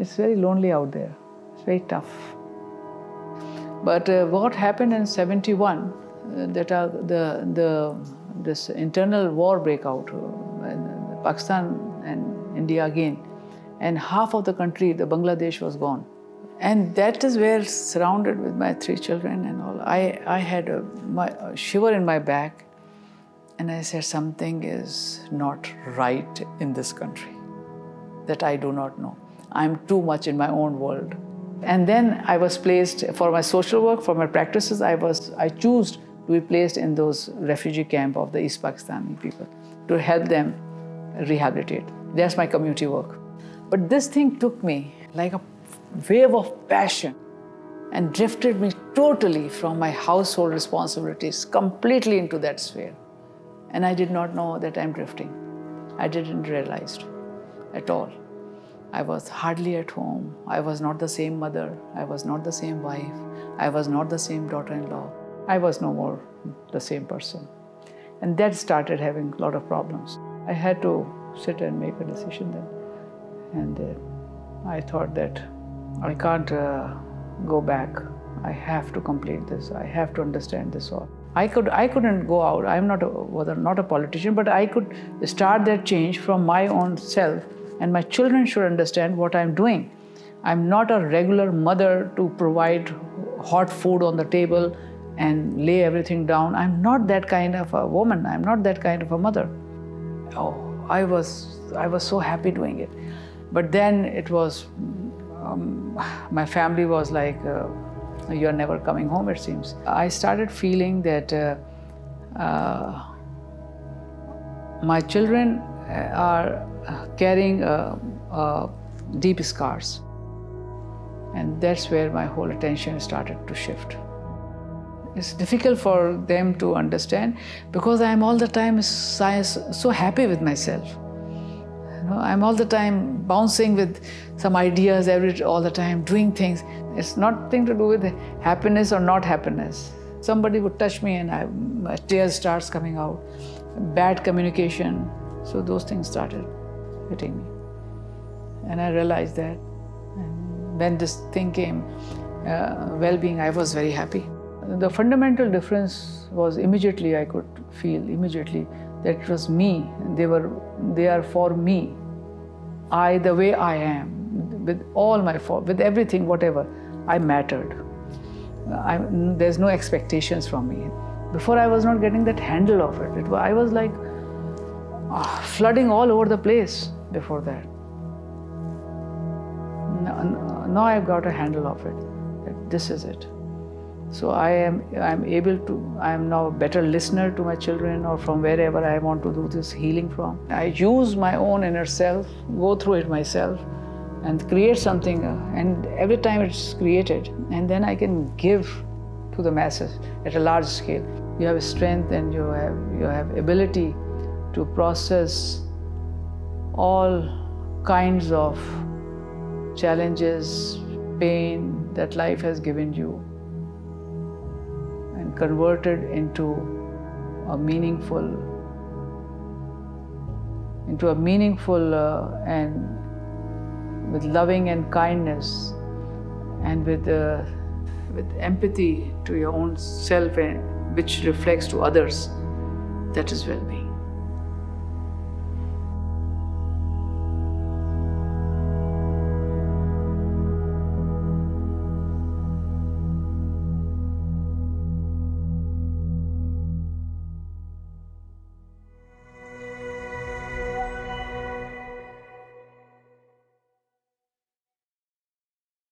It's very lonely out there. It's very tough. But uh, what happened in 71, uh, that uh, the, the, this internal war break out, uh, Pakistan and India again, and half of the country, the Bangladesh was gone. And that is where, surrounded with my three children and all, I, I had a, my, a shiver in my back and I said, something is not right in this country that I do not know. I'm too much in my own world. And then I was placed for my social work, for my practices, I was I chose to be placed in those refugee camp of the East Pakistani people to help them rehabilitate. That's my community work. But this thing took me like a wave of passion and drifted me totally from my household responsibilities completely into that sphere. And I did not know that I'm drifting. I didn't realize at all. I was hardly at home. I was not the same mother. I was not the same wife. I was not the same daughter in law. I was no more the same person. And that started having a lot of problems. I had to sit and make a decision then. And uh, I thought that I can't uh, go back. I have to complete this. I have to understand this all. I could I couldn't go out. I'm not a, not a politician, but I could start that change from my own self, and my children should understand what I'm doing. I'm not a regular mother to provide hot food on the table and lay everything down. I'm not that kind of a woman. I'm not that kind of a mother. Oh, I was I was so happy doing it, but then it was um, my family was like. Uh, you're never coming home, it seems. I started feeling that uh, uh, my children are carrying uh, uh, deep scars. And that's where my whole attention started to shift. It's difficult for them to understand because I'm all the time so happy with myself. You know, I'm all the time bouncing with some ideas every all the time, doing things. It's nothing to do with happiness or not happiness. Somebody would touch me and I, tears starts coming out. Bad communication. So those things started hitting me. And I realized that. And when this thing came, uh, well-being, I was very happy. The fundamental difference was immediately I could feel immediately that it was me. They were, they are for me. I, the way I am, with all my fault, with everything, whatever. I mattered. I, there's no expectations from me. Before I was not getting that handle of it. it I was like uh, flooding all over the place before that. Now, now I've got a handle of it. This is it. So I am I'm able to I am now a better listener to my children or from wherever I want to do this healing from. I use my own inner self, go through it myself and create something and every time it's created and then i can give to the masses at a large scale you have strength and you have you have ability to process all kinds of challenges pain that life has given you and converted into a meaningful into a meaningful uh, and with loving and kindness and with, uh, with empathy to your own self and which reflects to others, that is well-being.